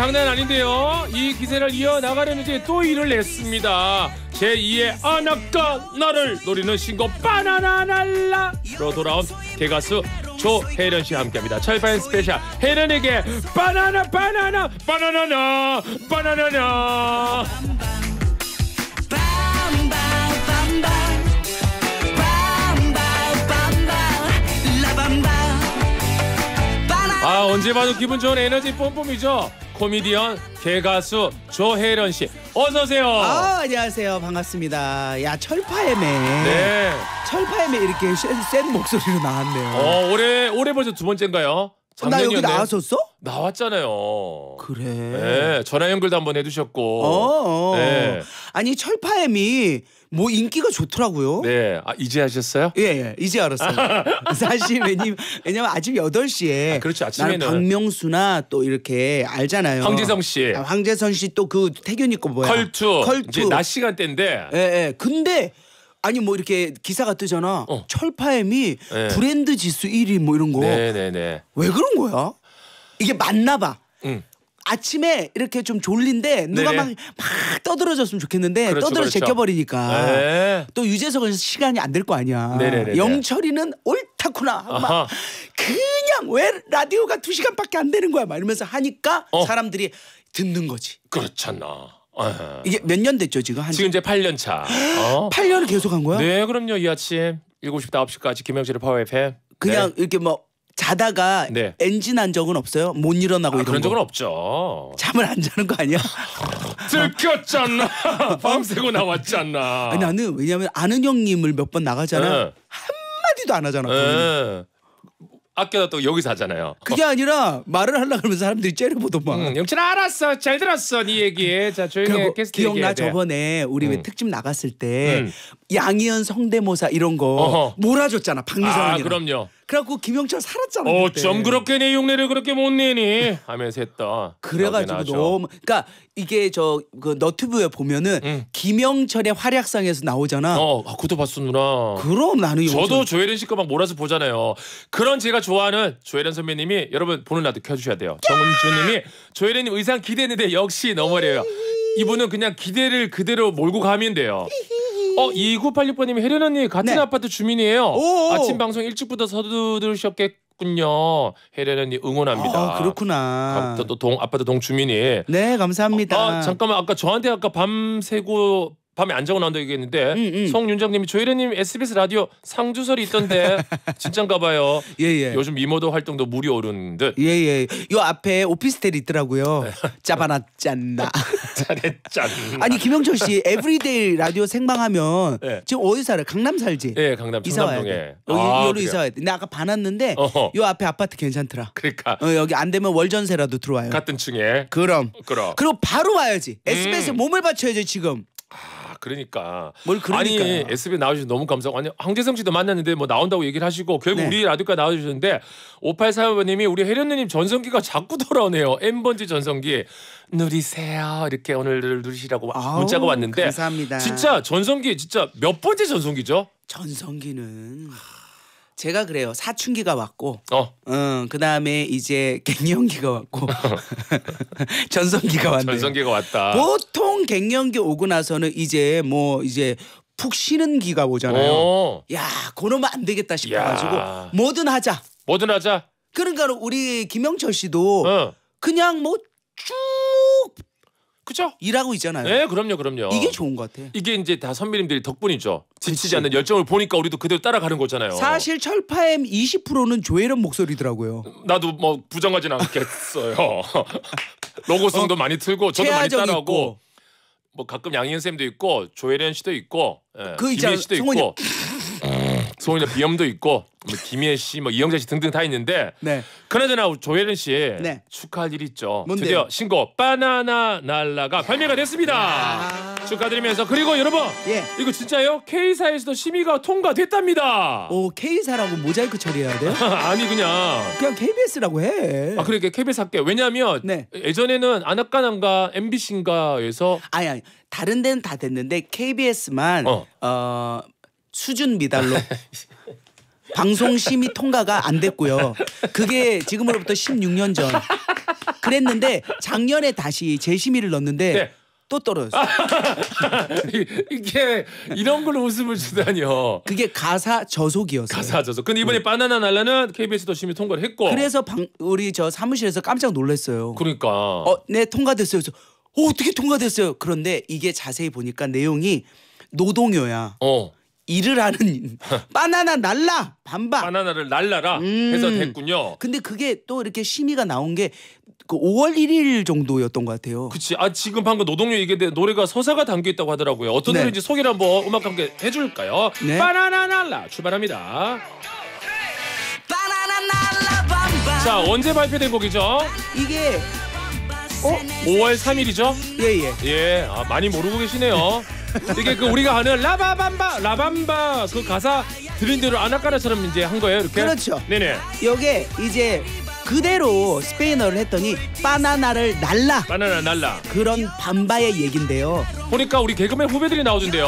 장난 아닌데요. 이 기세를 이어나가려는 이제 또 일을 냈습니다. 제2의 아나까 나를 노리는 신곡 바나나 날라로 돌아온 개가수 조혜련 씨와 함께합니다. 철판 special 혜련에게 바나나 바나나 바나나나 바나나나 아 언제 봐도 기분 좋은 에너지 뿜뿜이죠. 코미디언 개가수 조혜련 씨 어서 오세요. 아 안녕하세요 반갑습니다. 야 철파엠에 네. 철파엠에 이렇게 센, 센 목소리로 나왔네요. 어 올해 올해 벌써 두 번째인가요? 어, 나 여기. 나왔었어? 나왔잖아요. 그래. 네, 전화 연결도 한번 해주셨고. 어, 어. 네. 아니 철파엠이 뭐 인기가 좋더라고요. 네, 아 이제 하셨어요? 예, 예, 이제 알았어요. 사실 왜냐면, 왜냐면 아침 8시에 아, 그렇죠. 아침에는. 박명수나 또 이렇게 알잖아요. 황재성 씨, 아, 황재선 씨또 그 태균이 거 뭐야? 컬투, 컬투. 이제 낮 시간대인데. 예, 예. 근데 아니 뭐 이렇게 기사가 뜨잖아. 어. 철파엠이 네. 브랜드 지수 1위 뭐 이런 거. 네, 네, 네. 왜 그런 거야? 이게 맞나 봐. 응. 아침에 이렇게 좀 졸린데 누가. 막, 막 떠들어졌으면 좋겠는데 그렇죠, 떠들어 그렇죠. 제껴버리니까 네. 또 유재석은 시간이 안 될 거 아니야. 네네네네. 영철이는 옳다구나. 막. 그냥 왜 라디오가 두 시간밖에 안 되는 거야? 막 이러면서 하니까 어. 사람들이 듣는 거지. 그렇잖아. 아. 이게 몇 년 됐죠 지금 한 지금 이제 8년 차. 어? 8년을 계속 한 거야? 네, 그럼요. 이 아침 7시부터 9시까지 김영실의 파워 FM. 그냥 네. 이렇게 뭐 자다가 네. 엔진 한 적은 없어요? 못 일어나고 아, 이런 그런 거. 적은 없죠. 잠을 안 자는 거 아니야? 들켰잖아. 밤새고 나왔잖아. 아니 나는 왜냐면 아는 형님을 몇 번 나가잖아. 네. 한 마디도 안 하잖아. 네. 아껴다 또 여기서 하잖아요. 그게 아니라 말을 하려고 그러면 사람들이 째려보더만. 응, 영철 알았어. 잘 들었어. 네 얘기. 자, 조용히 해. 기억나. 저번에 우리 왜 음. 특집 나갔을 때 음. 양희연 성대모사 이런 거 어허. 몰아줬잖아 아, 박미선이랑. 그럼요. 그래갖고 김영철 살았잖아. 어쩜 그렇게 내 흉내를 그렇게 못 내니? 하면서 했다. 그래가지고. 너무 그러니까 이게 저 그 너튜브에 보면은 음. 김영철의 활약상에서 나오잖아. 어, 아, 그것도 봤어 누나. 그럼 나는 저도 조혜련 씨 거 막 몰아서 보잖아요. 그런 제가 좋아하는 조혜련 선배님이 여러분 보는 라도 켜주셔야 돼요. 정은주님이 조혜련님 의상 기대했는데 역시 너무래요. 이분은 그냥 기대를 그대로 몰고 가면 돼요. 어 2986번님이 혜련 언니 같은 네. 아파트 주민이에요. 오. 아침 방송 일찍부터 서두르셨겠군요. 혜련 언니 응원합니다. 아, 그렇구나. 또, 또 동, 아파트 동 주민이. 네 감사합니다. 아 잠깐만 아까 저한테 아까 밤새고 밤에 안 자고 나온다 얘기했는데 음, 음. 송윤정님이 조혜련님 SBS 라디오 상주설이 있던데 진짠가 봐요. 예예. 요즘 미모도 활동도 물이 오른 듯 예예. 요 앞에 오피스텔 있더라고요. 네. 짜바나 짠나. 잘했잖. 아니 김영철 씨 everyday 라디오 생방하면 네. 지금 어디 살아? 강남 살지? 예 강남 이사 와야 청담동에. 아, 여기로? 이사 와야 돼. 근데 아까 어허. 요 앞에 아파트 괜찮더라. 그러니까 어, 여기 안 되면 월전세라도 들어와요. 같은 층에 그럼. 그럼. 그리고 바로 와야지. SBS에 음. 몸을 바쳐야지 지금. 아 그러니까. 뭘 그러니까요. 아니 SBS 나와주셔서 너무 감사하고 아니 황재성 씨도 만났는데 뭐 나온다고 얘기를 하시고 결국 네. 우리 라디오가 나와주셨는데 5845번님이 우리 혜련님님 전성기가 자꾸 돌아오네요. N번지 전성기 누리세요 이렇게 오늘 누리시라고 아우, 문자가 왔는데 감사합니다. 진짜 전성기 진짜 몇 번째 전성기죠? 전성기는 제가 그래요. 사춘기가 왔고, 어 어, 그 다음에 이제 갱년기가 왔고, 전성기가 왔네요. 전성기가 왔다. 보통 갱년기 오고 나서는 이제 뭐 이제 푹 쉬는 기가 오잖아요. 어, 야, 그러면 안 되겠다 싶어가지고 야. 뭐든 하자. 뭐든 하자. 그러니까 우리 김영철 씨도 어 그냥 뭐쭉 그죠? 일하고 있잖아요. 네 그럼요 그럼요. 이게 좋은 것 같아. 이게 이제 다 선배님들이 덕분이죠. 지치지 그치. 않는 열정을 보니까 우리도 그대로 따라가는 거잖아요. 사실 철파엠 20%는 조혜련 목소리더라고요. 나도 뭐 부정하진 않겠어요. 로고송도 많이 틀고 저도 많이 따라하고 있고 뭐 가끔 양희은 쌤도 있고 조혜련 씨도 있고 예, 그 김희애 씨도 있고 송은이 비염도 있고 뭐 김희애 씨, 뭐 이영자 씨 등등 다 있는데 네. 그나저나 조혜련 씨 네. 축하할 일이 있죠. 뭔데요? 드디어 신곡 바나나 날라가 발매가 됐습니다. 아. 축하드리면서 그리고 여러분 예. 이거 진짜요? K사에서도 심의가 통과됐답니다. 오 K사라고 모자이크 처리해야 돼요? 아니 그냥 그냥 KBS라고 해. 아 그러니까 KBS 할게. 왜냐하면 네. 예전에는 아나까난가 MBC인가에서 아니 아니 다른 데는 다 됐는데 KBS만 어. 어, 수준 미달로 방송 심의 통과가 안 됐고요. 그게 지금으로부터 16년 전 그랬는데 작년에 다시 재심의를 넣었는데 네. 또 떨어졌어요. 이- 이게 이런 걸로 웃음을 주다니요. 그게 가사 저속이었어요. 가사져서. 근데 이번에 바나나 날라는 KBS도 심의 통과를 했고. 그래서 방, 우리 저 사무실에서 깜짝 놀랐어요. 그러니까. 어, 네 통과됐어요. 그래서 어, 어떻게 통과됐어요? 그런데 이게 자세히 보니까 내용이 노동요야. 어. 일을 하는 바나나 날라 반박. 바나나를 날라라 음. 해서 됐군요. 근데 그게 또 이렇게 심의가 나온 게 그 5월 1일 정도였던 것 같아요. 그치. 아 지금 방금 노동요 얘기인데 노래가 서사가 담겨 있다고 하더라고요. 어떤 네. 노래인지 소개를 한번 음악 함께 해줄까요? 네. 바나나 날라 출발합니다. 바나나 날라 밤밤 자 언제 발표된 곡이죠? 이게 어? 5월 3일이죠? 예예. 예, 아, 많이 모르고 계시네요. 이게 그 우리가 아는 라바밤바 라밤바 그 가사 들린 대로 아나까나처럼 이제 한 거예요, 이렇게. 그렇죠. 네네. 요게 이제 그대로 스페인어를 했더니 바나나를 날라 바나나 날라. 그런 밤바의 얘긴데요. 보니까 우리 개그맨 후배들이 나오던데요.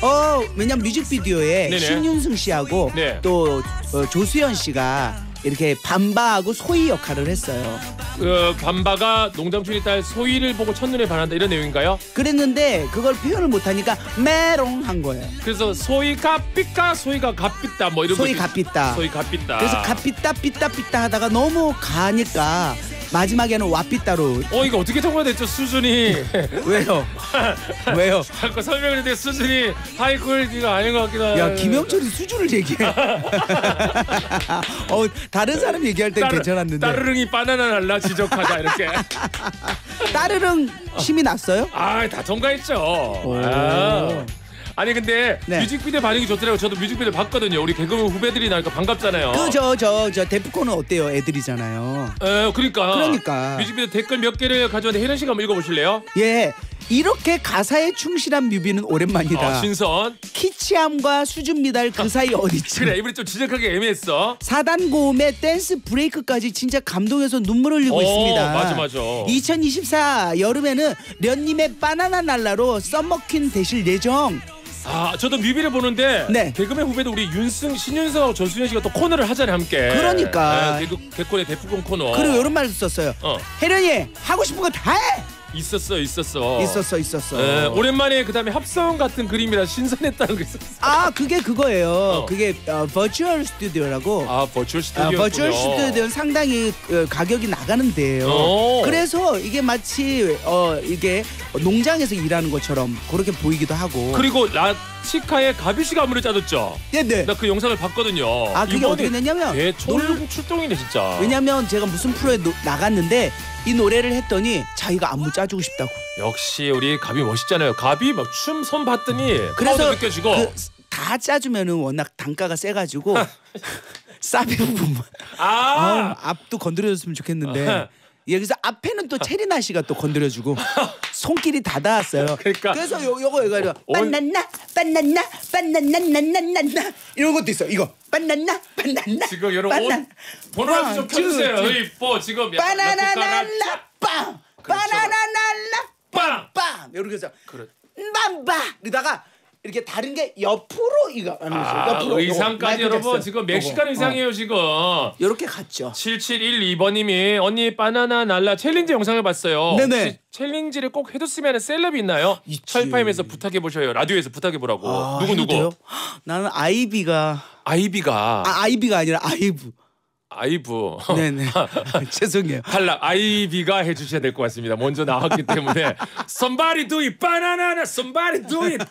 어 왜냐면 뮤직비디오에 네네. 신윤승 씨하고 네. 또 어, 조수연 씨가 이렇게 밤바하고 소희 역할을 했어요. 그 밤바가 농담촌이 딸 소희를 보고 첫눈에 반한다 이런 내용인가요? 그랬는데 그걸 표현을 못하니까 메롱 한 거예요. 그래서 소희가 삐까 소희가 갓삐다 뭐 이런 소희 거- 갓삐다. 소희 갓삐다. 그래서 갓삐따 삐따 삐따 하다가 너무 가니까 마지막에는 와삐따로 어 이거 어떻게 통과됐죠 수준이? 왜요? 왜요? 아까 설명했는데 수준이 high quality가 아닌 것 같기도 하고. 야 김영철이 수준을 얘기해. 어 다른 사람 얘기할 땐 따르- 괜찮았는데 따르릉이 바나나 날라 지적하자 이렇게. 따르릉 힘이 났어요? 아다 통과했죠. 아. 아니 근데 네. 뮤직비디오 반응이 좋더라고요. 저도 뮤직비디오 봤거든요. 우리 개그맨 후배들이 나니까 반갑잖아요. 그 저 저 저 데프콘은 어때요? 애들이잖아요. 에, 그러니까. 그러니까. 뮤직비디오 댓글 몇 개를 가져왔는데 혜련 씨가 한번 읽어보실래요? 예. 이렇게 가사에 충실한 뮤비는 오랜만이다. 어, 신선. 키치함과 수준 미달 그 사이 어디지? 그래 이번에 좀 지적하게 애매했어. 사단 고음의 dance break까지 진짜 감동해서 눈물 흘리고 어, 있습니다. 맞아, 맞아. 2024 여름에는 련님의 바나나 날라로 summer queen 되실 예정. 아 저도 뮤비를 보는데 네. 개그맨 후배도 우리 윤승 신윤승하고 조수연 씨가 또 코너를 하잖아요 함께. 그러니까. 네, 개그 개콘의 데프콘 코너. 그리고 이런 말도 썼어요. 어 혜련이 하고 싶은 거 다 해. 있었어 있었어. 있었어 있었어. 예, 오랜만에 그다음에 합성 같은 그림이라 신선했다는 게 있었어. 아 그게 그거예요. 어. 그게 어, virtual 스튜디오라고. 아 virtual 아, 스튜디오. virtual 스튜디오는 상당히 어, 가격이 나가는 데예요. 오. 그래서 이게 마치 어 이게 농장에서 일하는 것처럼 그렇게 보이기도 하고. 그리고 라치카의 가비 씨가 안무를 짜줬죠. 네네. 나 그 영상을 봤거든요. 아 그게 어떻게 됐냐면 대출동이네 진짜. 왜냐면 제가 무슨 프로에 노- 나갔는데 이 노래를 했더니 자기가 안무 짜주고 싶다고. 역시 우리 가비 멋있잖아요. 가비 막 춤 손 봤더니 그래서 느껴지고. 그, 다 짜주면은 워낙 단가가 세가지고 사비 부분만 아, 아우, 앞도 건드려줬으면 좋겠는데 여기서 앞에는 또 채리나 씨가 또 건드려주고 손길이 다 닿았어요. 그러니까. 래서 요, 요거 이거 이거 온- 바나나 바나나 바나나나나나나 이런 것도 있어. 이거 바나나 바나나 지금 여러분 바나나. 번호를 좀 켜주세요. 이뻐 지금 바나나 날라 빵 그렇죠. 바나나 날라 빵. 빵 이렇게 해서 그래. 빰바 이러다가 이렇게 다른 게 옆으로 이거 하는 거죠. 아, 옆으로 의상까지 여러분 지금 멕시칸 의상이에요 지금. 이렇게 갔죠. 7712번님이 언니 바나나 날라 challenge 영상을 봤어요. 네네. challenge를 꼭 해줬으면 하는 celeb이 있나요? 있지. 철파엠에서 부탁해 보셔요. 라디오에서 부탁해 보라고. 아, 누구 누구? 돼요? 나는 아이비가 아이비가 아, 아이비가 아니라 아이브. 아이브. 네네. 죄송해요. 탈락 아이비가 해주셔야 될 것 같습니다. 먼저 나왔기 때문에 somebody do it 바나나나 somebody do it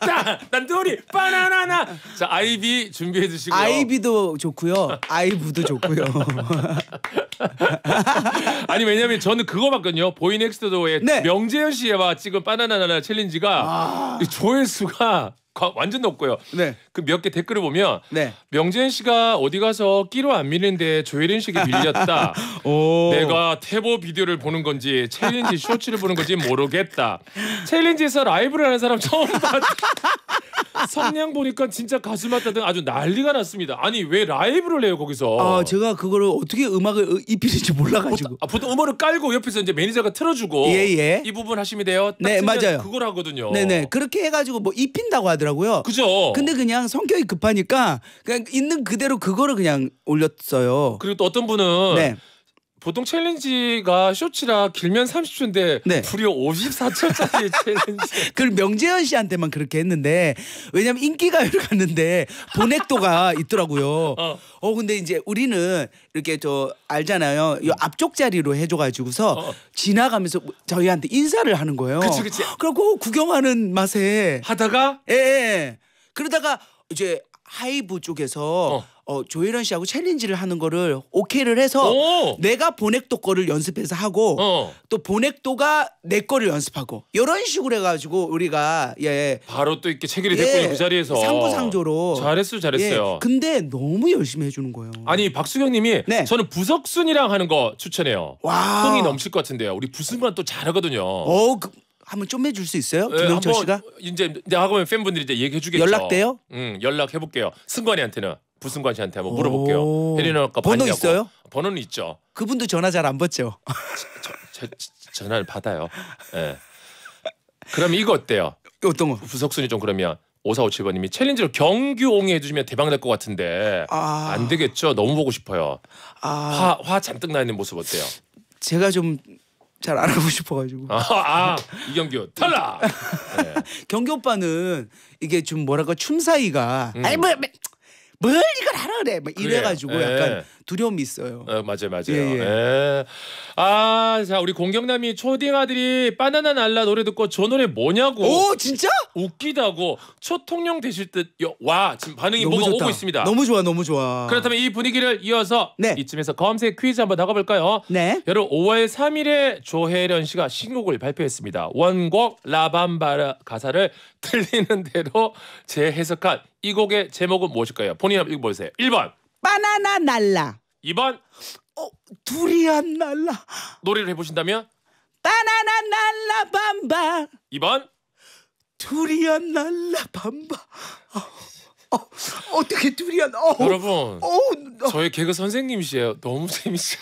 it 바나나나 자 아이비 준비해 주시고요. 아이비도 좋고요. 아이브도 좋고요. 아니 왜냐면 저는 그거 봤거든요. 보이넥스트도어 네. 명재현 씨와 찍은 바나나나 challenge가 이 조회수가 과- 완전 높고요. 네. 그 몇 개 댓글을 보면 네. 명재현 씨가 어디 가서 끼로 안 밀리는데 조혜련 씨에게 밀렸다. 오. 내가 태보 비디오를 보는 건지 챌린지 쇼츠를 보는 건지 모르겠다. challenge에서 라이브를 하는 사람 처음 봤다. 성량 보니까 진짜 가수 맞다 아주 난리가 났습니다. 아니 왜 라이브를 해요 거기서? 아 제가 그거를 어떻게 음악을 입히는지 몰라가지고. 아, 보통 음원을 깔고 옆에서 이제 매니저가 틀어주고 예, 예. 이 부분 하시면 돼요. 딱 네, 맞아요. 그걸 하거든요. 네네 그렇게 해가지고 뭐 입힌다고 하더라고 요. 그죠. 근데 그냥 성격이 급하니까 그냥 있는 그대로 그거를 그냥 올렸어요. 그리고 또 어떤 분은 네. 보통 챌린지가 쇼츠라 길면 30초인데 네. 무려 54초짜리 challenge. 그걸 명재현 씨한테만 그렇게 했는데 왜냐면 인기가요를 갔는데 보넥도가 있더라고요. 어. 어. 근데 이제 우리는 이렇게 저 알잖아요. 이 앞쪽 자리로 해줘가지고서 어. 지나가면서 저희한테 인사를 하는 거예요. 그치, 그치. 그리고 구경하는 맛에 하다가 예, 예. 그러다가 이제 하이브 쪽에서 어. 어. 조혜련 씨하고 챌린지를 하는 거를 오케이를 해서 오. 내가 보넥도 거를 연습해서 하고 어. 또 보넥도가 내 거를 연습하고 이런 식으로 해가지고 우리가 예. 바로 또 이렇게 체결이 됐군요 예, 그 자리에서. 상부상조로 잘했어요, 잘했어요. 예, 근데 너무 열심히 해주는 거예요. 아니 박수경님이 네. 저는 부석순이랑 하는 거 추천해요. 와. 흥이 넘칠 것 같은데요. 우리 부승관 또 잘하거든요. 어, 그, 한번 좀 해줄 수 있어요, 예, 김영철 씨가? 이제 하고면 팬분들이 이제 얘기해 주겠죠. 연락돼요? 응, 연락해 볼게요. 승관이한테는 부승관 씨한테 한번 물어볼게요. 오. 혜린아 아까 번호 봤냐고. 있어요? 번호는 있죠. 그분도 전화 잘 안 받죠. 저, 저, 저- 전화를 받아요. 예. 그럼 이거 어때요? 어떤 거? 부석순이 좀 그러면 5457번님이 챌린지로 경규옹이 해주시면 대박 날 것 같은데 아. 안 되겠죠? 너무 보고 싶어요. 아, 화, 화 잔뜩 나 있는 모습 어때요? 제가 좀 잘 알아보고 싶어가지고. 아, 아 이경규 탈락. 네. 경기 오빠는 이게 좀 뭐랄까 춤 사이가 음. 아니 뭐, 뭐, 뭘 이걸 하라 그래 막 이래가지고 그래요. 약간 예. 두려움이 있어요. 어, 맞아요, 맞아요. 예, 예. 예. 아, 자 우리 공경남이 초딩 아들이 바나나 날라 노래 듣고 저 노래 뭐냐고 오 진짜? 웃기다고 초통령 되실 듯와 지금 반응이 너무 뭐가 좋다. 오고 있습니다. 너무 좋아, 너무 좋아. 그렇다면 이 분위기를 이어서 네. 이쯤에서 검색 퀴즈 한번 나가볼까요? 네. 여러분 5월 3일에 조혜련 씨가 신곡을 발표했습니다. 원곡 라밤바라 가사를 틀리는 대로 재해석한 이 곡의 제목은 무엇일까요? 본인 한번 읽어보세요. 1번, 바나나 날라. 2번 어 두리안 날라. 노래를 해보신다면 바나나 날라 밤바. 2번 두리안 날라 밤바. 어, 어, 어떻게 두리안? 어, 여러분 어, 어, 저희 개그 선생님이시에요. 너무 재밌어요.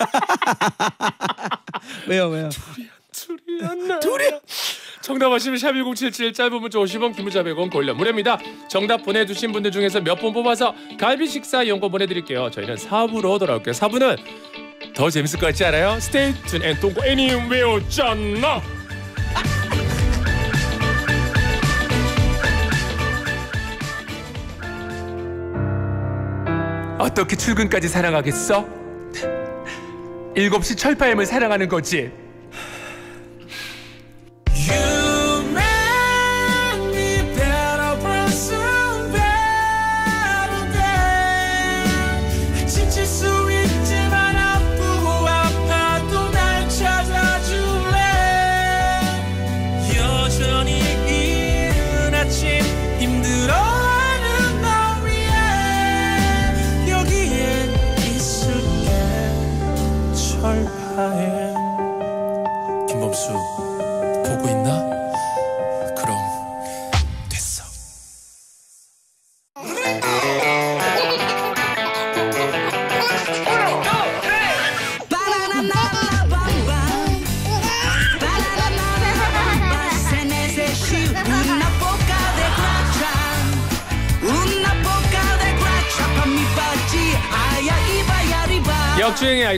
왜요, 왜요? 둘이 안 둘이 정답하시면 샵1077 짧은 문자 50원 긴 문자 100원 골려 무료입니다. 정답 보내주신 분들 중에서 몇 분 뽑아서 갈비 식사 이용권 보내드릴게요. 저희는 4부로 돌아올게요. 4부는 더 재밌을 것 같지 않아요? Stay tuned and don't go anywhere 잖아 어떻게 출근까지 사랑하겠어? 7시 철파엠을 사랑하는 거지.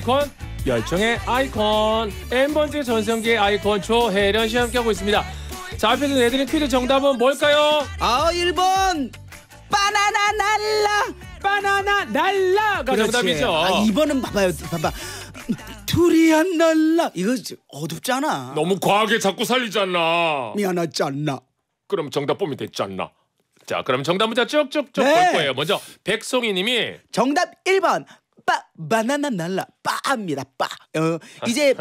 아이콘, 열정의 아이콘, N번째 전성기의 아이콘 조혜련 씨 함께하고 있습니다. 자 앞에서 내드린 퀴즈 정답은 뭘까요? 아, 1번 바나나 날라. 바나나 날라가 그렇지. 정답이죠. 아, 2번은 봐봐요. 봐봐. 두리안 날라. 이거 어둡잖아. 너무 과하게 자꾸 살리잖아. 미안하잖아. 그럼 정답 보면 됐잖아. 자 그럼 정답 문자 쭉쭉쭉 네. 볼 거예요. 먼저 백송이 님이 정답 1번. 빠 바나나 날라. 빠입니다. 빠. 어, 이제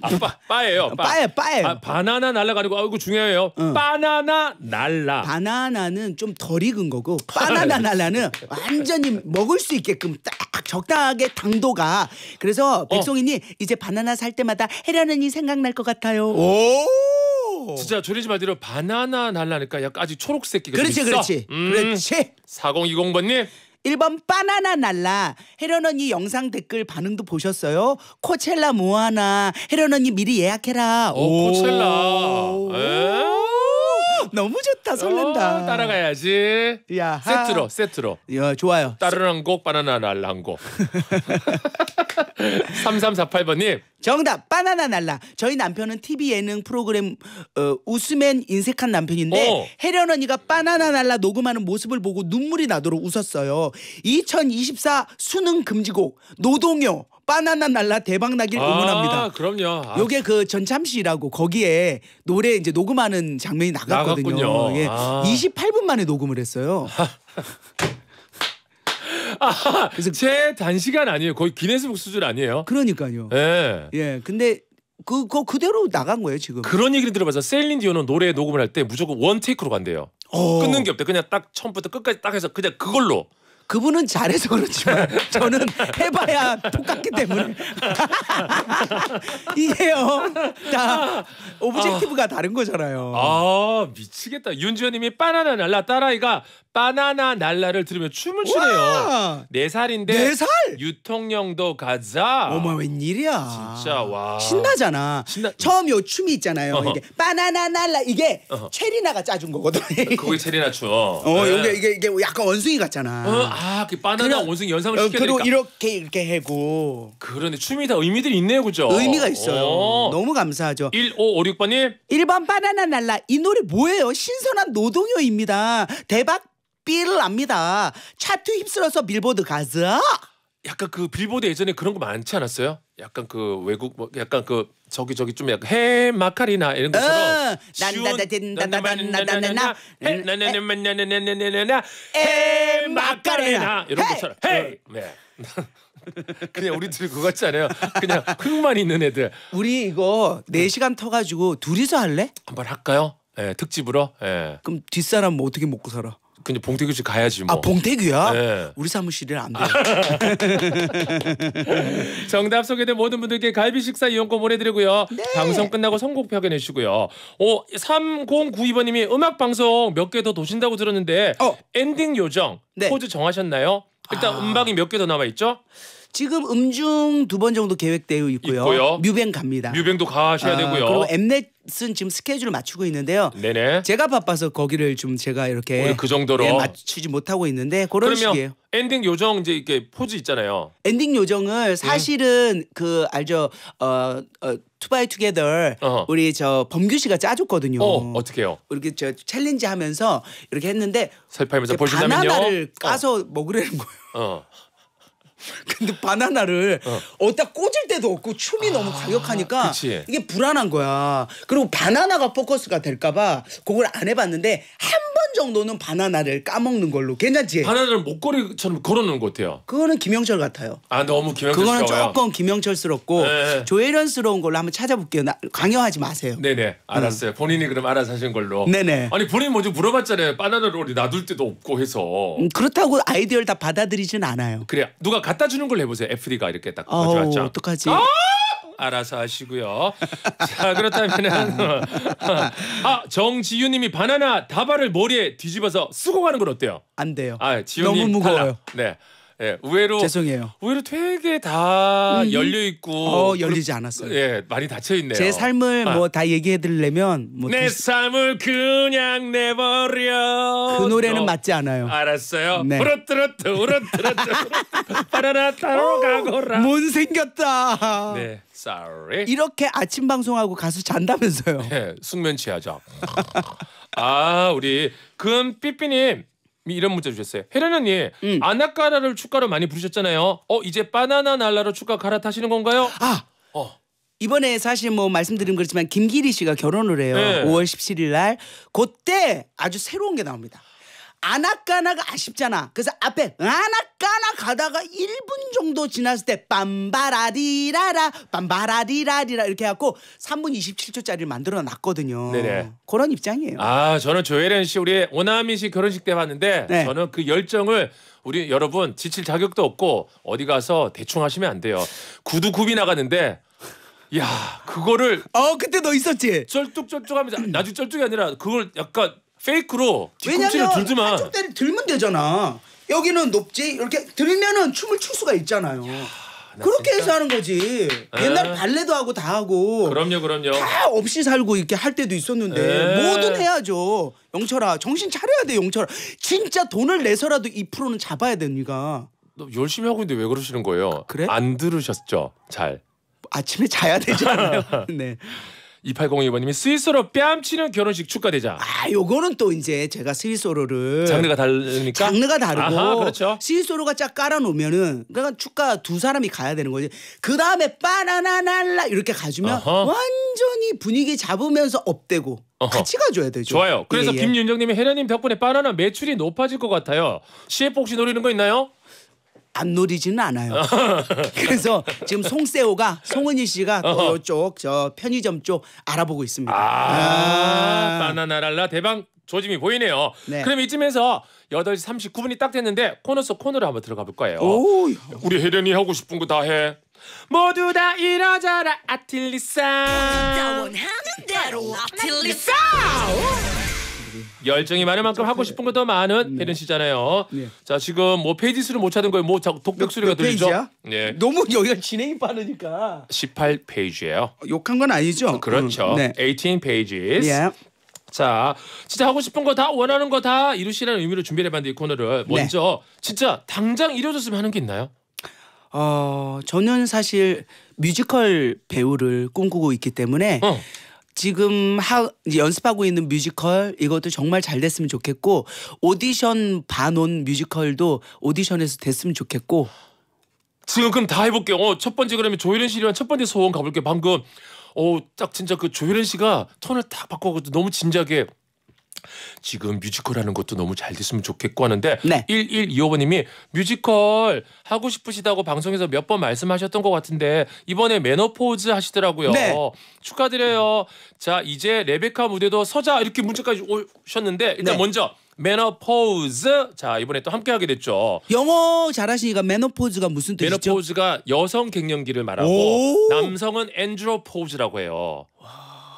아, 빠, 빠예요. 빠. 빠예요, 빠예요. 아, 바나나 날라가 아니고 아, 이거 중요해요. 응. 바나나 날라. 바나나는 좀 덜 익은 거고 바나나 날라는 완전히 먹을 수 있게끔 딱 적당하게 당도가 그래서 백송이님 이제 바나나 살 때마다 해라는이 생각날 것 같아요. 오. 진짜 조리지 말대로 바나나 날라니까 약간 아직 초록색 기가 그렇지 좀 있어. 그렇지 음, 그렇지. 4020번님 1번 바나나 날라 혜련 언니 영상 댓글 반응도 보셨어요? 코첼라 뭐하나 혜련 언니 미리 예약해라. 오, 코첼라. 오. 에? 너무 좋다 설렌다. 어, 따라가야지. 야 세트로 세트로. 야 좋아요. 따르는 한 곡, 바나나 한 곡. 3348번님. 정답 바나나 날라. 저희 남편은 TV 예능 프로그램 어, 웃으면 인색한 남편인데 어. 혜련 언니가 바나나 날라 녹음하는 모습을 보고 눈물이 나도록 웃었어요. 2024 수능 금지곡 노동요 바나나 날라 대박 나길 응원합니다. 아, 그럼요. 아, 요게 그 전참시라고 거기에 노래 이제 녹음하는 장면이 나갔거든요. 나갔군요. 예. 아. 28분 만에 녹음을 했어요. 아, 제 단시간 아니에요. 거의 기네스북 수준 아니에요. 그러니까요. 예. 예. 근데 그거 그대로 나간 거예요, 지금. 그런 얘기를 들어봐서 셀린 디온은 노래 녹음을 할 때 무조건 원 테이크로 간대요. 어. 끊는 게 없대. 그냥 딱 처음부터 끝까지 딱 해서 그냥 그걸로. 그분은 잘해서 그렇지만 저는 해봐야 똑같기 때문에 이게요 다 objective가 다른 거잖아요. 아 미치겠다. 윤지현님이 바나나 날라 딸아이가 바나나 날라를 들으며 춤을 추네요. 와! 네 살인데 네 살? 유통령도 가자. 어머 웬일이야. 진짜, 와. 신나잖아. 신나- 처음 요 춤이 있잖아요. 어허. 이게 바나나 날라 이게 어허. 채리나가 짜준 거거든. 그게 체리나 추. 어 이게 이게 이게 약간 원숭이 같잖아. 어, 아, 그 바나나 원숭이 연상을 어, 시켜야 그리고. 이렇게 이렇게 해고 그런데 춤이 다 의미들이 있네요, 그죠? 의미가 있어요. 어. 너무 감사하죠. 1556번님 1번 바나나 날라 이 노래 뭐예요? 신선한 노동요입니다. 대박 삐를 납니다. 차트 휩쓸어서 빌보드 가자. 약간 그 빌보드 예전에 그런 거 많지 않았어요? 약간 그 외국 뭐 약간 그 저기 저기 좀 약간 해 마카리나 이런 것처럼 어, 난다다딘다다다다다나. 나나나 나나나나나나나 에, 해. 마카레나 이런. 것처럼 헤이 네. 그냥 우리들이 그거 같지 않아요? 그냥 흙만 있는 애들 우리 이거 4시간 터가지고 둘이서 할래? 한번 할까요? 예, 특집으로. 예. 그럼 뒷사람 뭐 어떻게 먹고 살아? 근데 봉태규 씨 가야지 뭐. 아 봉태규야? 네. 우리 사무실에 안 돼. 정답 소개된 모든 분들께 갈비 식사 이용권 보내드리고요. 네. 방송 끝나고 선곡표 확인해 주시고요. 오 3092번님이 음악 방송 몇 개 더 도신다고 들었는데 어. 엔딩 요정 네. 포즈 정하셨나요? 일단 아. 음방이 몇 개 더 남아 있죠? 지금 음중 두 번 정도 계획되어 있고요. 있고요. 뮤뱅 갑니다. 뮤뱅도 가셔야 아, 되고요. 그리고 엠넷 은 지금 스케줄을 맞추고 있는데요. 네네. 제가 바빠서 거기를 좀 제가 이렇게 오늘 그 정도로. 예, 맞추지 못하고 있는데 그런 그러면 식이에요. 엔딩 요정 이제 이렇게 포즈 있잖아요. 엔딩 요정을 사실은 그 알죠 어, 어 투바이 투게더 어허. 우리 저 범규 씨가 짜줬거든요. 어 어떻게요? 이렇게 저 challenge 하면서 이렇게 했는데 살파면서 이렇게 보신다면요. 바나나를 까서 먹으라는 거예요. 어. 어. 근데 바나나를 어. 디다 꽂을 데도 없고 춤이 너무 과격하니까 아, 그치. 이게 불안한 거야. 그리고 바나나가 포커스가 될까봐 그걸 안 해봤는데 한 번 정도는 바나나를 까먹는 걸로 괜찮지? 바나나를 목걸이처럼 걸어놓는 것 같아요. 그거는 김영철 같아요. 아 너무 김영철 그거는. 조금 김영철스럽고 네. 조혜련스러운 걸로 한번 찾아볼게요. 나, 강요하지 마세요. 네네 알았어요. 본인이 그럼 알아서 하신 걸로. 네네. 아니 본인 먼저 물어봤잖아요. 바나나를 어디 놔둘 데도 없고 해서. 음, 그렇다고 아이디어를 다 받아들이진 않아요. 그래 누가 갖다 주는 걸 해보세요. FD가 이렇게 딱 가져왔죠. 어떡하지? 알아서 하시고요. 자 그렇다면은 아 정지윤님이 바나나 다발을 머리에 뒤집어서 쓰고 가는 건 어때요? 안 돼요. 아 지윤님 너무 무거워요. 탈락. 네. 예, 의외로 죄송해요. 의외로 되게 다 열려 있고 어, 열리지 않았어요. 예, 많이 닫혀 있네요. 제 삶을 아. 뭐다 얘기해 드리려면 뭐내그 삶을 그냥 내버려. 노래는 어, 맞지 않아요. 알았어요. 네. 우르뜨르뜨 우르뜨르뜨 바나나 타러 가거라. 못 생겼다. 네, sorry. 이렇게 아침 방송하고 가서 잔다면서요. 네, 숙면 취하죠. 아, 우리 금 삐삐님 이런 문자 주셨어요. 언니, 음. 아나까라를 축가로 많이 부르셨잖아요. 어, 이제 바나나 날라로 축가 갈아타시는 건가요? 아 어, 이번에 사실 뭐 말씀드린 그렇지만 김기리 씨가 결혼을 해요. 네. 5월 17일 날. 그때 아주 새로운 게 나옵니다. 아나까나가 아쉽잖아. 그래서 앞에 아나까나 가다가 1분 정도 지났을 때 빰바라디라라 빰바라디라리라 이렇게 해갖고 3분 27초짜리를 만들어 놨거든요. 네네. 그런 입장이에요. 아, 저는 조혜련 씨 우리 오나미 씨 결혼식 때 봤는데 네. 저는 그 열정을 우리 여러분 지칠 자격도 없고 어디 가서 대충 하시면 안 돼요. 구두 굽이 나가는데 야, 그거를 어 그때 너 있었지? 쩔뚝쩔뚝하면서 나중 쩔뚝이 아니라 그걸 약간 페이크로 뒤꿈치를 왜냐면 들더만 한쪽 다리 들면 되잖아. 여기는 높지 이렇게 들면은 춤을 출 수가 있잖아요. 그렇게 해서 하는 거지. 옛날 발레도 하고 다 하고. 그럼요, 그럼요. 다 없이 살고 이렇게 할 때도 있었는데 네. 뭐든 해야죠. 영철아 정신 차려야 돼 영철아. 진짜 돈을 내서라도 이 프로는 잡아야 돼 네가. 너 열심히 하고 있는데 왜 그러시는 거예요? 그래? 안 들으셨죠? 잘. 아침에 자야 되지 않아요? 네. 2802번님이 스위스로 뺨치는 결혼식 축하대자. 아 요거는 또 이제 제가 스위소로를 장르가 다르니까. 장르가 다르고 아하, 그렇죠. 스위소로가 쫙 깔아놓으면은 그러니까 축가 두 사람이 가야 되는 거지. 그 다음에 바나나날라 이렇게 가주면 아하. 완전히 분위기 잡으면서 업되고 어허. 같이 가줘야 되죠. 좋아요. 그래서 예, 예. 김윤정님이 혜련님 덕분에 바나나 매출이 높아질 것 같아요. CF 혹시 노리는 거 있나요? 안 노리지는 않아요. 그래서 지금 송세호가 송은희 씨가 또 어허. 이쪽 저 편의점 쪽 알아보고 있습니다. 아, 바나나랄라 대박 조짐이 보이네요. 네. 그럼 이쯤에서 8시 39분이 딱 됐는데 코너 속 코너로 한번 들어가 볼 거예요. 오, 우리 혜련이 하고 싶은 거 다 해. 모두 다 이루어져라 아틀리사. 열정이 많은 만큼 하고 싶은 거 더 많은 혜련 씨잖아요. 네. 자 지금 뭐 페이지 수를 못 찾은 거예요. 뭐 자- 독백 소리가 몇 들리죠? 페이지야? 네. 너무 여기가 진행이 빠르니까 18페이지예요. 욕한 건 아니죠? 그렇죠. 음, 네. 18 pages. 예. 자, 진짜 하고 싶은 거 다 원하는 거 다 이루시라는 의미로 준비해봤는데 이 코너를 네. 먼저 진짜 당장 이루어졌으면 하는 게 있나요? 어, 저는 사실 뮤지컬 배우를 꿈꾸고 있기 때문에 어. 지금 하, 연습하고 있는 뮤지컬 이것도 정말 잘 됐으면 좋겠고 오디션 봐 논 뮤지컬도 오디션에서 됐으면 좋겠고 지금 그럼 다 해볼게요. 어, 첫 번째 그러면 조혜련 씨랑 첫 번째 소원 가볼게요. 방금 어, 딱 진짜 그 조혜련 씨가 톤을 딱 바꿔가지고 너무 진지하게 지금 뮤지컬 하는 것도 너무 잘 됐으면 좋겠고 하는데 네. 1125번님이 뮤지컬 하고 싶으시다고 방송에서 몇 번 말씀하셨던 것 같은데 이번에 Menopause 하시더라고요. 네. 축하드려요. 자 이제 레베카 무대도 서자 이렇게 문자까지 오셨는데 일단 네. 먼저 Menopause 자 이번에 또 함께 하게 됐죠. 영어 잘하시니까 menopause가 무슨 뜻이죠? menopause가 여성 갱년기를 말하고 오. 남성은 andropause라고 해요.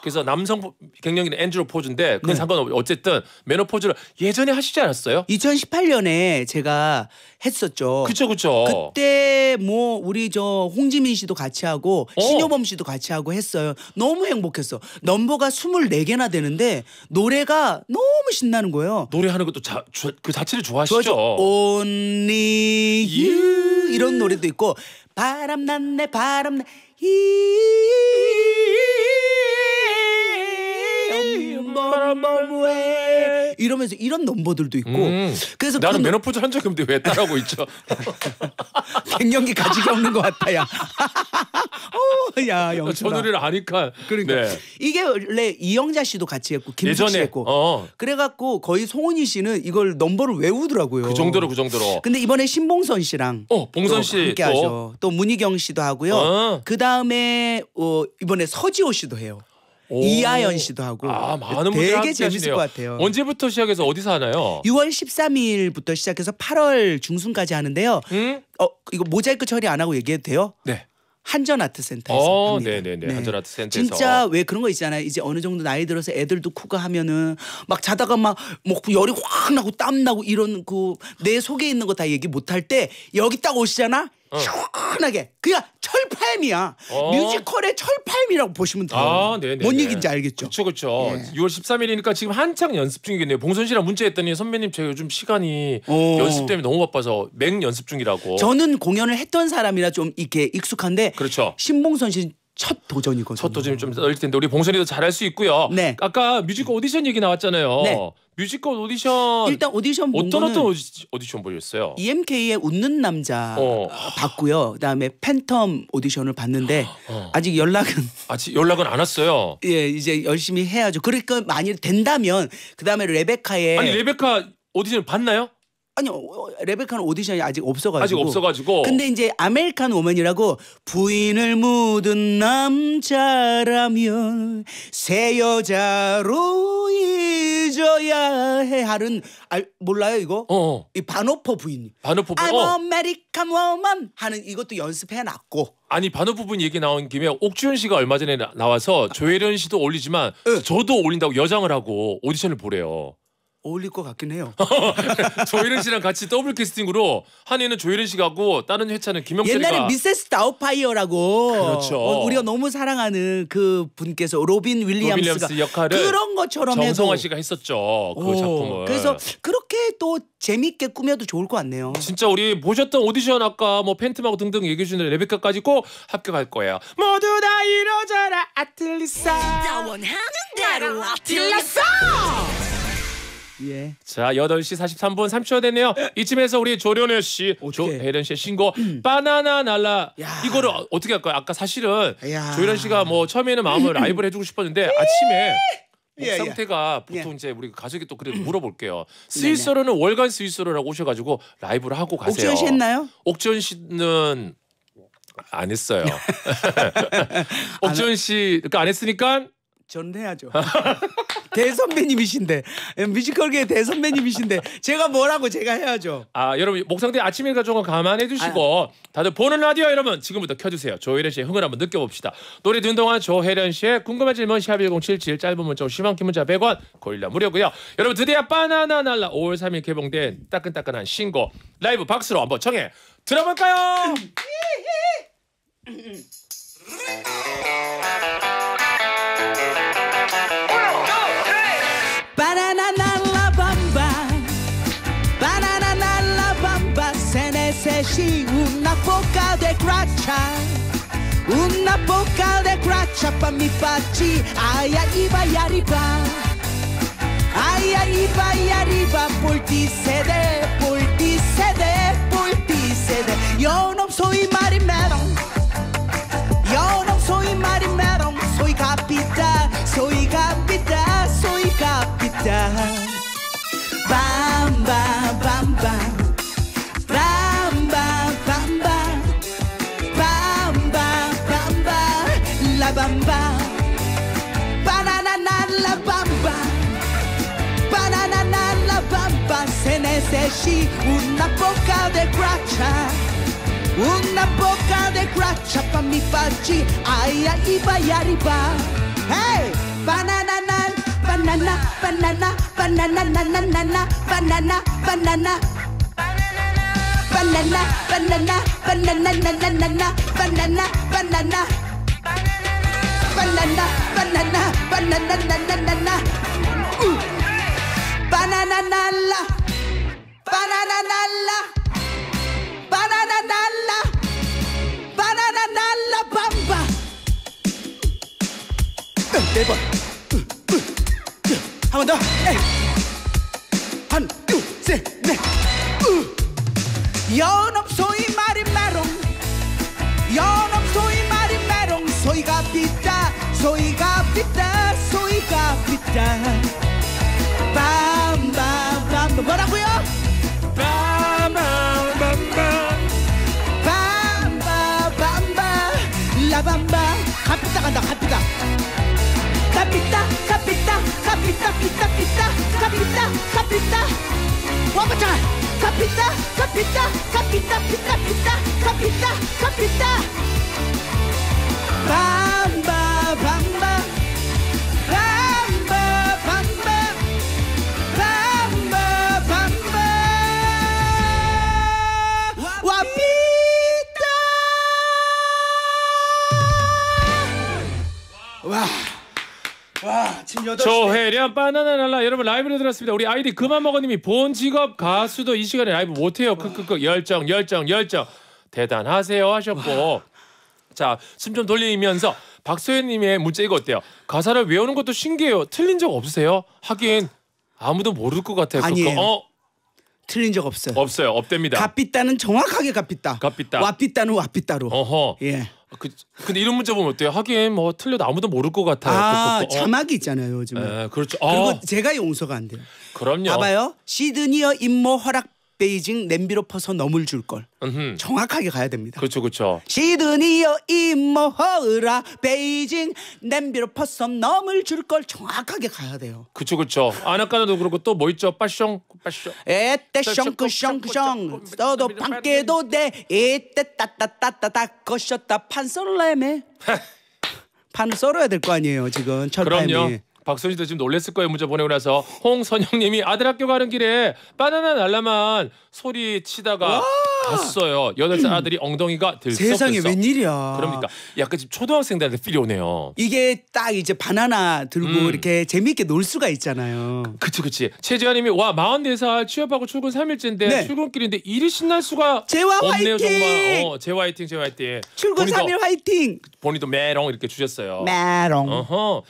그래서 남성 갱년기는 엔드로포즈인데 그건 네. 상관없고 어쨌든 메노포즈를 예전에 하시지 않았어요? 2018년에 제가 했었죠. 그쵸 그쵸. 그때 뭐 우리 저 홍지민 씨도 같이 하고 어. 신효범 씨도 같이 하고 했어요. 너무 행복했어. 넘버가 24개나 되는데 노래가 너무 신나는 거예요. 노래하는 것도 자, 주- 그 자체를 좋아죠. 좋아하시죠? Only you 이런 노래도 있고 바람 났네 바람 나이 이러면서 이런 넘버들도 있고 음. 그래서 나는 그 노- Menopause 한 적이 없는데 왜 따라하고 있죠? 갱년기 가지고 없는 것 같아 야. 어, 야저 영철아. 노래를 아니까. 그러니까 네. 이게 원래 이영자 씨도 같이 했고 김숙 씨 예전에 했고 어, 그래갖고 거의 송은이 씨는 이걸 넘버를 외우더라고요. 그 정도로 그 정도로. 근데 이번에 신봉선 씨랑 어 봉선 또씨 함께 또. 하죠. 또 문희경 씨도 하고요. 어. 그 다음에 어, 이번에 서지호 씨도 해요. 오. 이하연 씨도 하고. 아 많은 분들이 되게 재밌을 하시네요. 것 같아요. 언제부터 시작해서 어디서 하나요? 6월 13일부터 시작해서 8월 중순까지 하는데요. 응? 어 이거 모자이크 처리 안 하고 얘기해도 돼요? 네. 한전 아트 센터에서 어, 합니다. 네네 네. 한전 아트 센터에서. 진짜 왜 그런 거 있잖아요. 이제 어느 정도 나이 들어서 애들도 크고 하면은 막 자다가 막뭐 열이 확 나고 땀 나고 이런 그 내 속에 있는 거 다 얘기 못 할 때 여기 딱 오시잖아. 시원하게 그냥 철파임이야. 어. 뮤지컬의 철파임이라고 보시면 돼요. 아, 네네. 뭔 얘기인지 알겠죠? 그렇죠, 그렇죠. 예. 6월 13일이니까 지금 한창 연습 중이겠네요. 봉선 씨랑 문자했더니 선배님 제가 요즘 시간이 오. 연습 때문에 너무 바빠서 맹 연습 중이라고. 저는 공연을 했던 사람이라 좀 이렇게 익숙한데 그렇죠. 신봉선 씨는 첫 도전이거든요. 첫 도전이 좀 떨릴 텐데 우리 봉선이도 잘할 수 있고요. 네. 아까 뮤지컬 오디션 얘기 나왔잖아요. 네. 뮤지컬 오디션 일단 오디션 본 어떤 거는 어떤 오디- 오디션 보셨어요? EMK의 웃는 남자 어. 봤고요. 그다음에 팬텀 오디션을 봤는데 어. 아직 연락은 아직 연락은 안 왔어요. 예 이제 열심히 해야죠. 그러니까 만일 된다면 그다음에 레베카의 아니 레베카 오디션 봤나요? 아니요 레베카는 오디션이 아직 없어가지고 아직 없어가지고. 근데 이제 American woman이라고 부인을 묻은 남자라면 새 여자로 잊어야 해 하는 알 몰라요 이거? 어, 어. 이 반 호퍼 부인. 반 호퍼 부인. I'm 어. American woman 하는 이것도 연습해 놨고 아니 반 호퍼 부인 얘기 나온 김에 옥주현 씨가 얼마 전에 나, 나와서 조혜련 씨도 어울리지만 응. 저도 어울린다고 여장을 하고 오디션을 보래요. 어울릴 것 같긴 해요. 조혜련 씨랑 같이 더블 캐스팅으로 한 해는 조혜련 씨가고 다른 회차는 김영철이가 옛날에 미세스 다웃파이어라고 그렇죠. 어, 우리가 너무 사랑하는 그 분께서 로빈 윌리엄스가 윌리엄스 역할을 그런 것처럼 정성화 해도 씨가 했었죠. 그 오, 작품을. 그래서 그렇게 또 재밌게 꾸며도 좋을 것 같네요. 진짜 우리 보셨던 오디션 아까 뭐 팬텀하고 등등 얘기해 주는 레베카까지 꼭 합격할 거예요. 모두 다 이뤄져라 아틀리사. 원하는 대로 아틀렸어 예. 자, 8시 43분 30초 됐네요. 이쯤에서 우리 조련혜 씨, 어떡해. 조혜련 씨의 신곡 바나나 날라 야. 이거를 어- 어떻게 할까요? 아까 사실은 야. 조혜련 씨가 뭐 처음에는 마음을 라이브를 해주고 싶었는데 아침에 목 예, 예. 상태가 예. 보통 이제 우리 가족이 또 그래 물어볼게요. 스위스로는 월간 스위스로라고 오셔가지고 라이브를 하고 가세요. 옥지현 씨 했나요? 옥지현 씨는 안 했어요. 옥지현 씨 그러니까 안 했으니까 저는 해야죠. 대선배님이신데 뮤지컬계의 대선배님이신데 제가 뭐라고 제가 해야죠. 아 여러분 목 상태 아침 일과정은 감안해 주시고 다들 보는 라디오 여러분 지금부터 켜주세요. 조혜련 씨의 흥을 한번 느껴봅시다. 노래 듣는 동안 조혜련 씨의 궁금한 질문 샵 1077 짧은 문자 50원 긴 문자 100원 고릴라 무료고요. 여러분 드디어 바나나 날라 5월 3일 개봉된 따끈따끈한 신곡 라이브 박수로 한번 청해 들어볼까요? Vocal de boccale braccia fammi farci ai ai vai arriva ai ai vai arriva pulti sede pulti sede pulti sede io non so i marinero. possessi una bocca de braccia. Una bocca di braccia fammi farci aia iba yariba. Hey! Banana nan, banana, banana, banana, banana, banana, banana. Banana, banana, banana, banana, banana, banana. Banana, banana, banana, banana, Banana, nalla. Banana nalla. 바나나 날라 바나나 날라 밤바 네번 한 번 더 한 둘 셋넷 Yo no soy marimero Yo no soy marimero Soy capitán Soy capitán Soy capitán 밤밤밤 뭐라고요? 라밤바 카피타 간다 카피타 카피타 카피타 카피타 피타 와, 지금 여덟 시. 조혜련 바나나 날라 여러분 라이브로 들었습니다. 우리 아이디 그만 먹어님이 본 직업 가수도 이 시간에 라이브 못해요. 크크크 열정 열정 열정 대단하세요 하셨고 자 숨 좀 돌리면서 박소연님의 문자 이거 어때요? 가사를 외우는 것도 신기해요. 틀린 적 없으세요? 하긴 아무도 모를 것 같아요. 아니에요. 그거. 어 틀린 적 없어요. 없어요. 없답니다. 값비따는 정확하게 값비따. 값비따. 와비따는 와비따로. 어허. 예. 그 근데 이런 문자 보면 어때요? 하긴 뭐 틀려도 아무도 모를 것 같아요. 아, 그거. 어. 자막이 있잖아요, 요즘에. 예, 그렇죠. 그리고 아, 제가 용서가 안 돼요. 그럼요. 봐봐요. 시드니어 임모 허락 베이징 냄비로 퍼서 너물 줄 걸. 정확하게 가야 됩니다. 그렇죠, 그렇죠. 시드니어 임모 허락 베이징 냄비로 퍼서 너물 줄 걸 정확하게 가야 돼요. 그쵸 그쵸 아나까나도 그렇고 또 뭐 있죠? 빠숑 빠숑. 에떼 숑크숑크숑. 써도 판깨도 돼. 이때 따따따따따 거셨다. 판 썰래매 판 썰어야 될 거 아니에요 지금. 그럼요. 철판이 박선희도 지금 놀랬을 거예요. 문자 보내고 나서 홍선영님이 아들 학교 가는 길에 바나나 날라만 소리 치다가 갔어요. 여덟 살 아들이 엉덩이가 들썩 세상에 웬일이야. 그러니까 약간 지금 초등학생들한테 필이 오네요. 이게 딱 이제 바나나 들고 음. 이렇게 재미있게 놀 수가 있잖아요. 그치 그치. 최지아님이 와 44살 취업하고 출근 3일째인데 네. 출근길인데 일이 신날 수가 재화 없네요 화이팅! 정말. 어, 제 화이팅 제 화이팅. 출근 본인도- 3일 화이팅. 본인도 메롱 이렇게 주셨어요. 메롱. 어허.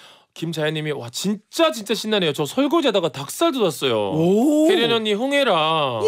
김자연님이 와 진짜 진짜 신나네요. 저 설거지하다가 닭살 돋았어요. 오. 혜련 언니 흥해라.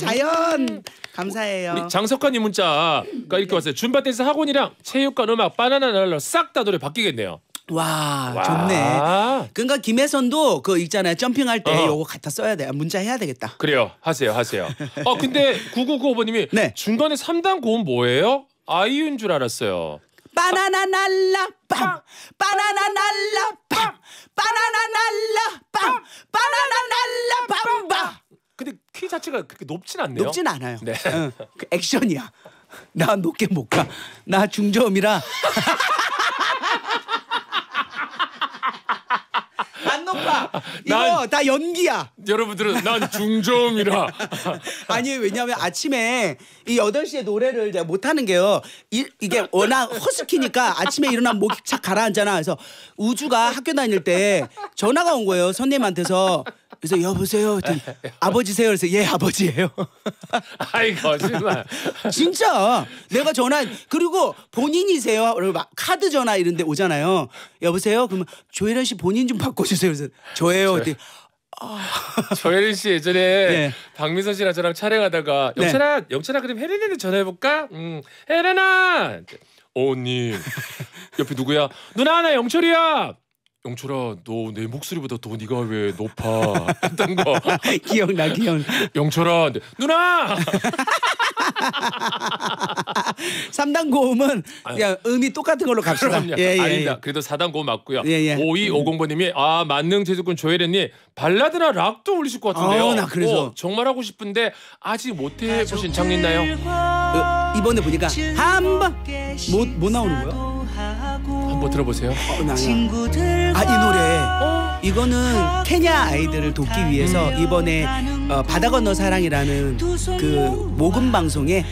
자연 감사해요. 장석환님 문자가 이렇게 왔어요. 줌바 댄스 학원이랑 체육관 음악 바나나 날로 싹 다 노래 바뀌겠네요. 와, 와. 좋네. 그러니까 김혜선도 그 있잖아요. 점핑할 때 어. 요거 갖다 써야 돼. 문자 해야 되겠다. 그래요. 하세요. 하세요. 어 근데 9995번님이 네. 중간에 3단 고음 뭐예요? 아이유인 줄 알았어요. 바나나 날라 빵. 바나나 날라 빵. 바나나 날라 빵. 바나나 날라 빵빵. 근데 키 자체가 그렇게 높진 않네요. 높진 않아요. 네. 응, 그 액션이야. 나 높게 못 가. 나 중저음이라. 안 높아. 이거 난- 다 연기야. 여러분들은 난 중저음이라. 아니 왜냐하면 아침에 이 8시에 노래를 제가 못하는 게요. 이, 이게 워낙 허스키니까 아침에 일어나면 목이 착 가라앉잖아. 그래서 우주가 학교 다닐 때 전화가 온 거예요. 선생님한테서. 그래서 여보세요. 그랬더니 아버지세요. 그래서 예 아버지예요. 아이 거짓말. 진짜 내가 전화 그리고 본인이세요. 그리고 막 카드 전화 이런데 오잖아요. 여보세요. 그러면 조혜련 씨 본인 좀 바꿔주세요. 그래서 저예요. 그랬더니 조혜린 씨 예전에 네. 박미선 씨랑 저랑 촬영하다가 네. 영철아 영철아 그럼 혜린이한테 전화해볼까? 음 혜린아 어님 옆에 누구야? 누나 나 영철이야. 영철아 너 내 목소리보다 더 네가 왜 높아 했던 거 기억나 기억나. 영철아 근데 누나 3단 고음은 그냥 음이 똑같은 걸로 갑시다. 그럼요 예, 예, 아닙니다 예. 그래도 4단 고음 맞고요 예, 예. 5250번님이 아 만능 제주꾼 조혜련님 발라드나 락도 올리실 것 같은데요 어, 나 그래서. 어, 정말 하고 싶은데 아직 못 해보신 장르 있나요? 어, 이번에 보니까 한번 뭐, 뭐 나오는 거야? 한번 들어보세요 어, 나, 아, 이 노래. 이거는 케냐 아이들을 돕기 위해서 이번에 어, 바다 건너 사랑이라는 그 모금 방송에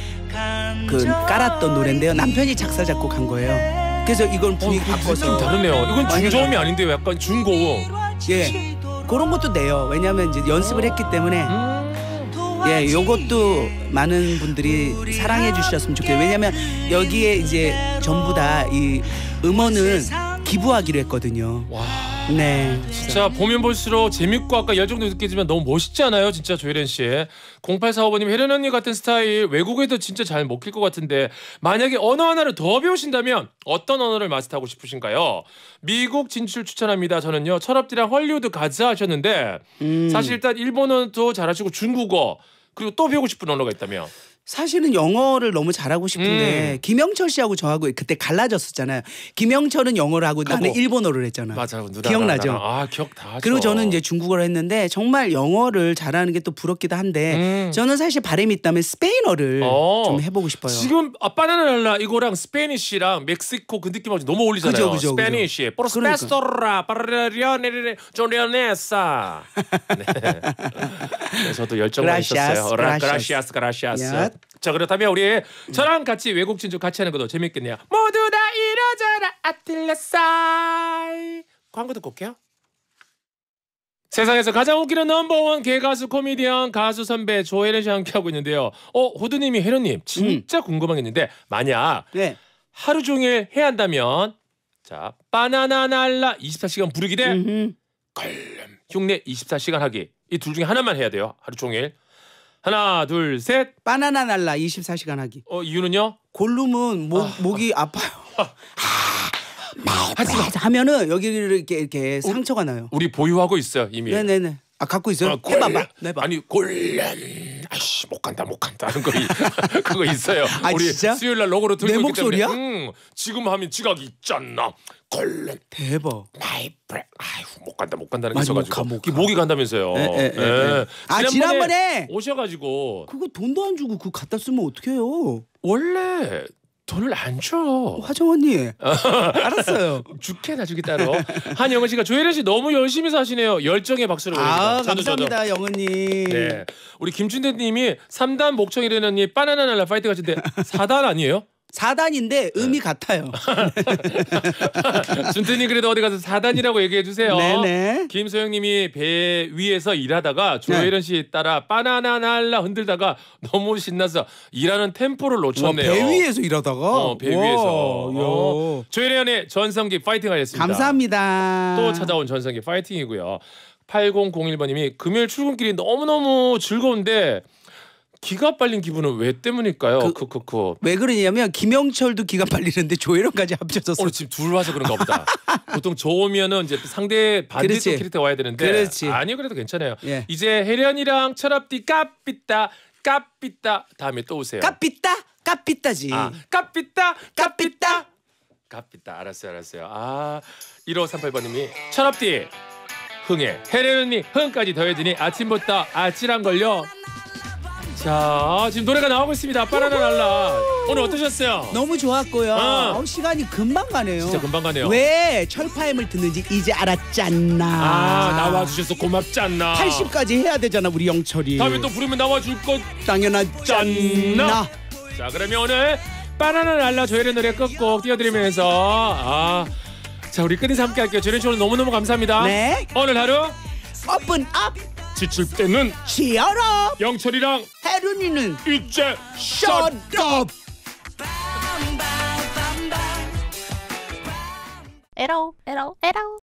그 깔았던 노래인데요. 남편이 작사 작곡한 거예요. 그래서 이건 분위기 어, 바꿔서 좀 다르네요. 이건 중저음이 아닌데요. 약간 중고음. 예 그런 것도 내요. 왜냐하면 이제 연습을 했기 때문에 음. 예 요것도 많은 분들이 사랑해 주셨으면 좋겠어요. 왜냐하면 여기에 이제 전부 다 이 음원은 기부하기로 했거든요. 와, 네. 진짜 보면 볼수록 재밌고 아까 열정도 느끼지만 너무 멋있지 않아요? 진짜 조혜련 씨. 0845번님 혜련 언니 같은 스타일 외국에도 진짜 잘 먹힐 것 같은데 만약에 언어 하나를 더 배우신다면 어떤 언어를 마스터하고 싶으신가요? 미국 진출 추천합니다. 저는요 철업디랑 헐리우드 가자 하셨는데 음. 사실 일단 일본어도 잘하시고 중국어 그리고 또 배우고 싶은 언어가 있다면 사실은 영어를 너무 잘하고 싶은데 음. 김영철 씨하고 저하고 그때 갈라졌었잖아요. 김영철은 영어를 하고 나는. 일본어를 했잖아. 맞아 누나 기억나죠? 나랑. 아 기억 다. 그리고 저는 이제 중국어를 했는데 정말 영어를 잘하는 게 또 부럽기도 한데 음. 저는 사실 바람이 있다면 스페인어를 어. 좀 해보고 싶어요. 지금 아 바나나랄라 이거랑 스페니쉬랑 멕시코 그 느낌하고 너무 어울리잖아요. 그죠, 그죠. 스페니쉬. 포르스페스토라, 파르리아네레, 조리아네사. 저도 열정이 Gracias, 있었어요. 그라시아스, 그라시아스. 야. 자 그렇다면 우리 저랑 같이 외국 진출 같이 하는 것도 재밌겠네요. 모두 다 이러저러 아틀레사이 광고 듣고 올게요. 세상에서 가장 웃기는 넘버원 개가수 코미디언 가수 선배 조혜련 씨와 함께하고 있는데요. 어 호두님이 혜련님 진짜 궁금한 게 있는데 만약 네. 하루 종일 해야 한다면 자 바나나 날라 24시간 부르기 대 음흠. 걸음 흉내 24시간 하기 이 둘 중에 하나만 해야 돼요. 하루 종일 하나 둘 셋. 바나나 날라 24시간 하기. 어 이유는요? 골룸은 목, 목이 아파요. 하지 마. 하면은 여기를 이렇게 이렇게 상처가 나요. 우리 보유하고 있어요 이미. 네네네. 아 갖고 있어요? 아, 골- 해봐봐. 해봐. 아니 골렘 아이씨 못 간다 못 간다 하는 거 이- 그거 있어요. 아, 우리 진짜? 수요일 날 로고로 들고 내 있기 목소리야? 때문에 음, 지금 하면 지각이 있잖아. 골렘 대박. 마이 브레 아휴 못 간다 못 간다는 게 맞아, 못 있어가지고 가, 못 가. 목이 간다면서요. 에, 에, 에, 에. 아, 지난번에! 오셔가지고 그거 돈도 안 주고 그거 갖다 쓰면 어떡해요? 원래 돈을 안 줘. 화정 언니. 알았어요. 죽게 나주기 따로. 한영은 씨가 조혜련 씨 너무 열심히 사시네요. 열정의 박수를 아 보냅니다. 저도, 저도. 감사합니다 영은님. 네. 우리 김준대 님이 3단 목청이라는 언니 바나나 날라 파이팅 하신데 4단 아니에요? 4단인데 의미 같아요. 준태님 그래도 어디 가서 4단이라고 얘기해 주세요. 네네. 김소영님이 배 위에서 일하다가 조혜련 씨 따라 바나나 날라 흔들다가 너무 신나서 일하는 템포를 와, 놓쳤네요. 배 위에서 일하다가. 어, 배 와, 위에서. 야. 어, 조혜련의 전성기 파이팅 하겠습니다. 감사합니다. 또 찾아온 전성기 파이팅이고요. 8001번님이 금요일 출근길이 너무너무 즐거운데 기가 빨린 기분은 왜 때문일까요? 그- 크크크. 왜 그러냐면 김영철도 기가 빨리는데 조혜련까지 합쳐졌어. 오늘 지금 둘 와서 그런가 보다. 보통 저 오면은 이제 상대 반대쪽 그렇지. 캐릭터 와야 되는데 그렇지. 아니요 그래도 괜찮아요. 예. 이제 혜련이랑 철합디 까삐따 까삐따 다음에 또 오세요. 까삐따 까삐따지. 아 까삐따. 까삐따 까삐따 알았어요 알았어요. 아 1538번님이 철합디 흥에 혜련 언니 흥까지 더해지니 아침부터 아찔한 걸요. 자 지금 노래가 나오고 있습니다. 날라 오늘 어떠셨어요? 너무 좋았고요. 어. 어, 시간이 금방 가네요. 진짜 금방 가네요. 왜 철파임을 듣는지 이제 알았잖아. 아 나와주셔서 고맙지 않나. 80까지 해야 되잖아 우리 영철이. 다음에 또 부르면 나와줄 것. 당연하잖아. 자 그러면 오늘 날라 조혜련 노래 끝곡 띄워드리면서 아. 자 우리 끝인사 함께 할게요. 조혜련 씨 오늘 너무너무 감사합니다. 네. 오늘 하루 오픈 업 지칠 때는 치열어. 영철이랑 해룬이는 이제 up. Edo, Edo, Edo.